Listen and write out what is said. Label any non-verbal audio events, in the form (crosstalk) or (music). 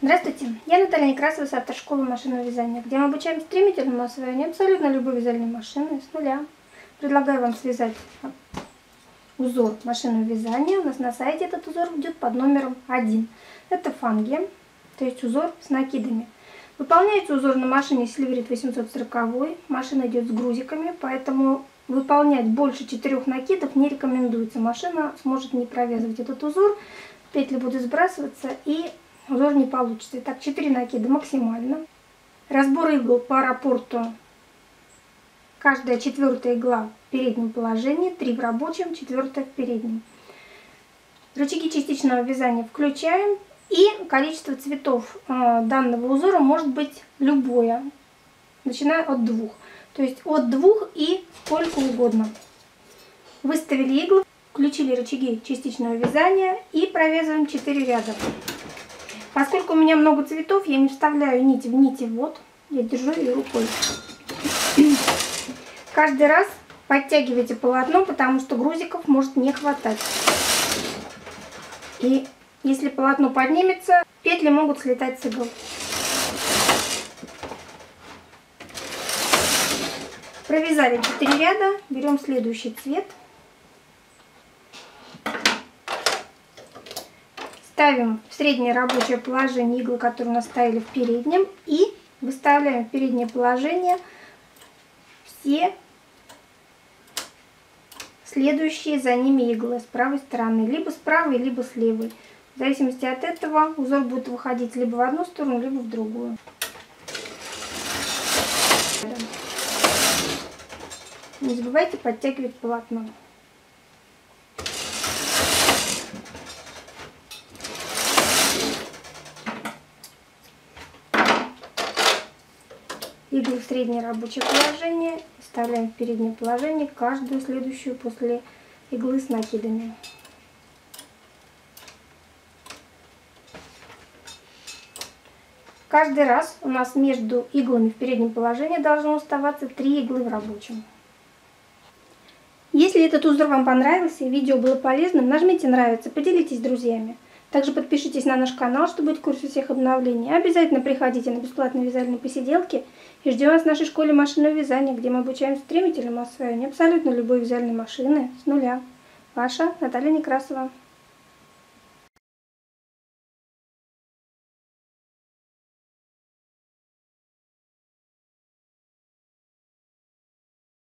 Здравствуйте, я Наталья Некрасова с автошколы машинного вязания, где мы обучаем стремительному освоению абсолютно любой вязальной машины с нуля. Предлагаю вам связать узор машинного вязания. У нас на сайте этот узор идет под номером 1. Это фанги, то есть узор с накидами. Выполняется узор на машине Silverit 840. Машина идет с грузиками, поэтому выполнять больше четырех накидов не рекомендуется. Машина сможет не провязывать этот узор, петли будут сбрасываться и узор не получится. Итак, 4 накида максимально. Разбор игл по рапорту. Каждая четвертая игла в переднем положении, 3 в рабочем, четвертая в переднем. Рычаги частичного вязания включаем. И количество цветов э, данного узора может быть любое, начиная от двух. То есть от двух и сколько угодно. Выставили иглы, включили рычаги частичного вязания и провязываем 4 ряда. Поскольку у меня много цветов, я не вставляю нить в нити вот. Я держу ее рукой. (clears throat) Каждый раз подтягивайте полотно, потому что грузиков может не хватать. И если полотно поднимется, петли могут слетать с игл. Провязали 4 ряда, берем следующий цвет. Ставим в среднее рабочее положение иглы, которые у нас ставили в переднем. И выставляем в переднее положение все следующие за ними иглы с правой стороны. Либо с правой, либо с левой. В зависимости от этого узор будет выходить либо в одну сторону, либо в другую. Не забывайте подтягивать полотно. Иглу в среднее рабочее положение. Вставляем в переднее положение каждую следующую после иглы с накидами. Каждый раз у нас между иглами в переднем положении должно оставаться 3 иглы в рабочем. Если этот узор вам понравился и видео было полезным, нажмите нравится, поделитесь с друзьями. Также подпишитесь на наш канал, чтобы быть в курсе всех обновлений. Обязательно приходите на бесплатные вязальные посиделки и ждем вас в нашей школе машинного вязания, где мы обучаем стремительному освоению абсолютно любой вязальной машины с нуля. Ваша Наталья Некрасова.